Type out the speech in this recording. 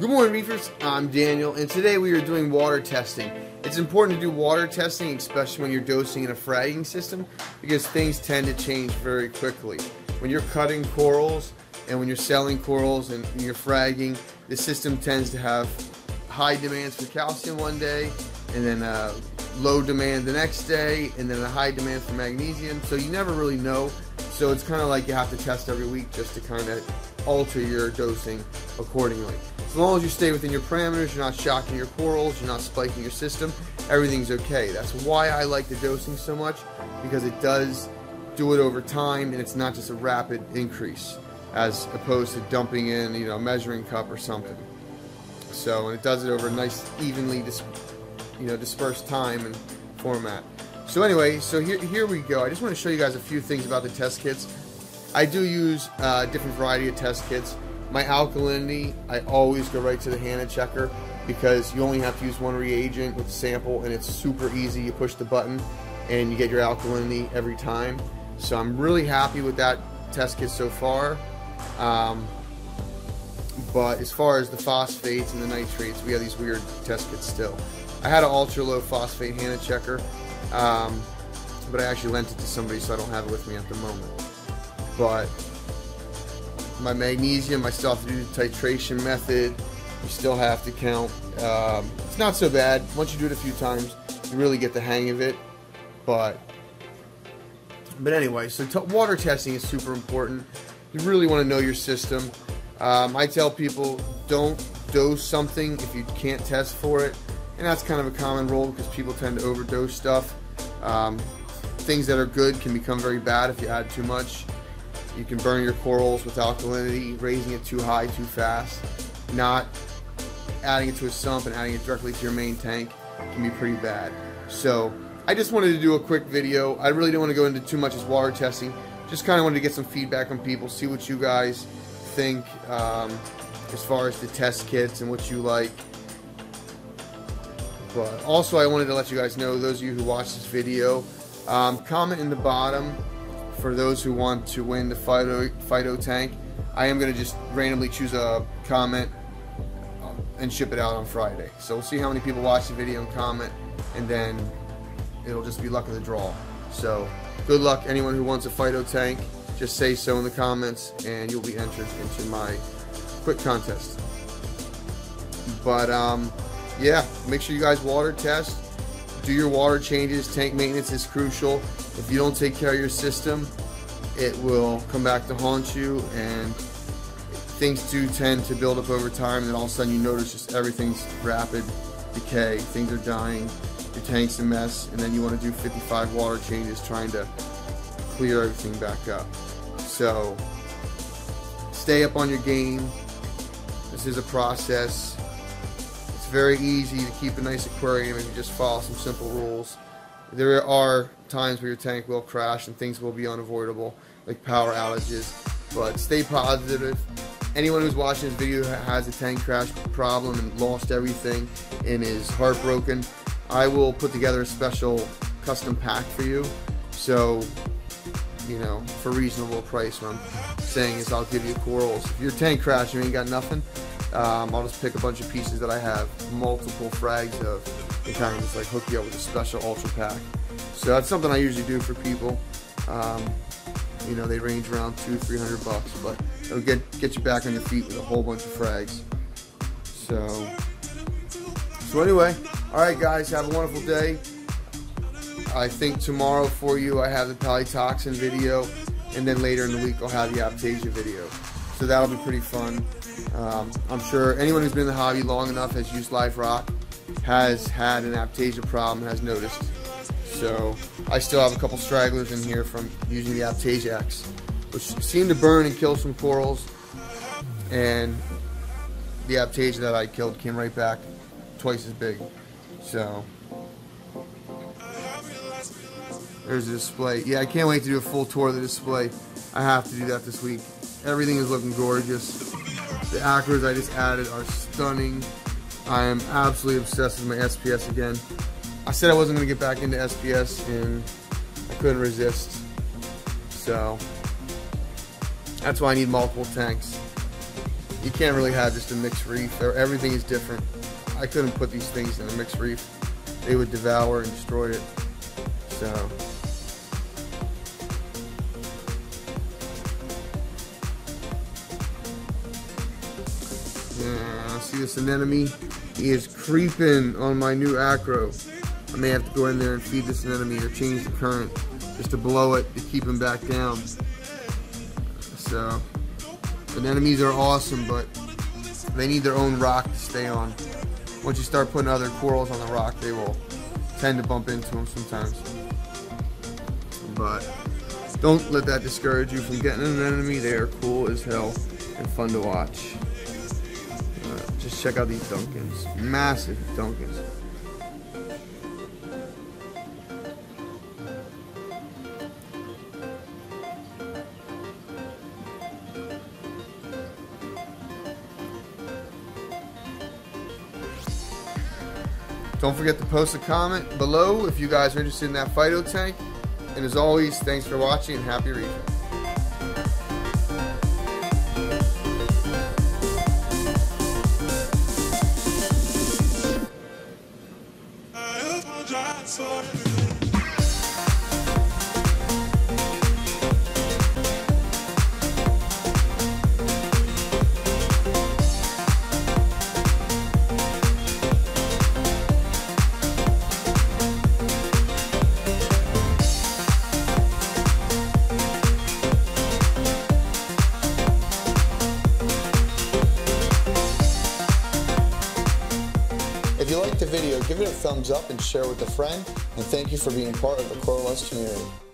Good morning, reefers. I'm Daniel, and today we are doing water testing. It's important to do water testing, especially when you're dosing in a fragging system, because things tend to change very quickly. When you're cutting corals and when you're selling corals and you're fragging, the system tends to have high demands for calcium one day, and then uh, low demand the next day, and then a high demand for magnesium. So you never really know. So it's kind of like you have to test every week just to kind of alter your dosing accordingly. As long as you stay within your parameters, you're not shocking your corals, you're not spiking your system, everything's okay. That's why I like the dosing so much, because it does do it over time and it's not just a rapid increase as opposed to dumping in, you know, a measuring cup or something. So, and it does it over a nice, evenly, dis you know, dispersed time and format. So anyway, so here, here we go. I just want to show you guys a few things about the test kits. I do use a uh, different variety of test kits. My alkalinity, I always go right to the Hanna checker because you only have to use one reagent with a sample and it's super easy. You push the button and you get your alkalinity every time. So I'm really happy with that test kit so far. Um, but as far as the phosphates and the nitrates, we have these weird test kits still. I had an ultra low phosphate Hanna checker, um, but I actually lent it to somebody so I don't have it with me at the moment. But my magnesium, I still have to do the titration method. You still have to count. Um, it's not so bad. Once you do it a few times, you really get the hang of it. But but anyway, so water testing is super important. You really want to know your system. Um, I tell people don't dose something if you can't test for it, and that's kind of a common rule because people tend to overdose stuff. Um, things that are good can become very bad if you add too much. You can burn your corals with alkalinity, raising it too high too fast. Not adding it to a sump and adding it directly to your main tank can be pretty bad. So I just wanted to do a quick video. I really don't want to go into too much as water testing. Just kind of wanted to get some feedback from people, see what you guys think um, as far as the test kits and what you like. But also I wanted to let you guys know, those of you who watch this video, um, comment in the bottom for those who want to win the phyto, phyto tank. I am going to just randomly choose a comment um, and ship it out on Friday. So we'll see how many people watch the video and comment, and then it'll just be luck of the draw. So good luck anyone who wants a phyto tank. Just say so in the comments, and you'll be entered into my quick contest. But um, yeah, make sure you guys water test. Do your water changes. Tank maintenance is crucial. If you don't take care of your system, it will come back to haunt you and things do tend to build up over time and all of a sudden you notice just everything's rapid decay, things are dying, your tank's a mess, and then you want to do 55 water changes trying to clear everything back up. So stay up on your game. This is a process. Very easy to keep a nice aquarium if you just follow some simple rules. There are times where your tank will crash and things will be unavoidable, like power outages. But stay positive. Anyone who's watching this video has a tank crash problem and lost everything and is heartbroken, I will put together a special custom pack for you. So, you know, for reasonable price. What I'm saying is I'll give you corals. If your tank crashes you ain't got nothing, um, I'll just pick a bunch of pieces that I have multiple frags of and kind of just like hook you up with a special ultra pack. So that's something I usually do for people. Um, you know, they range around two, three hundred bucks, but it'll get get you back on your feet with a whole bunch of frags. So, so anyway, all right, guys, have a wonderful day. I think tomorrow for you I have the Palytoxin video, and then later in the week I'll have the Aiptasia video. So that'll be pretty fun. Um, I'm sure anyone who's been in the hobby long enough has used Live Rock has had an Aiptasia problem, has noticed. So I still have a couple stragglers in here from using the Aiptasia X, which seemed to burn and kill some corals. And the Aiptasia that I killed came right back twice as big. So there's the display. Yeah, I can't wait to do a full tour of the display. I have to do that this week. Everything is looking gorgeous. The acros I just added are stunning. I am absolutely obsessed with my SPS again. I said I wasn't going to get back into SPS and I couldn't resist. So that's why I need multiple tanks. you can't really have just a mixed reef. Everything is different. I couldn't put these things in a mixed reef. They would devour and destroy it. So. Uh, yeah, see this anemone? He is creeping on my new acro. I may have to go in there and feed this anemone or change the current just to blow it to keep him back down. So, anemones are awesome, but they need their own rock to stay on. Once you start putting other corals on the rock, they will tend to bump into them sometimes. But don't let that discourage you from getting an anemone. They are cool as hell and fun to watch. Just check out these Duncans. Massive Duncans. Don't forget to post a comment below if you guys are interested in that phyto tank. And as always, thanks for watching and happy reefing. If you liked the video, give it a thumbs up and share with a friend. And thank you for being part of the Coral community.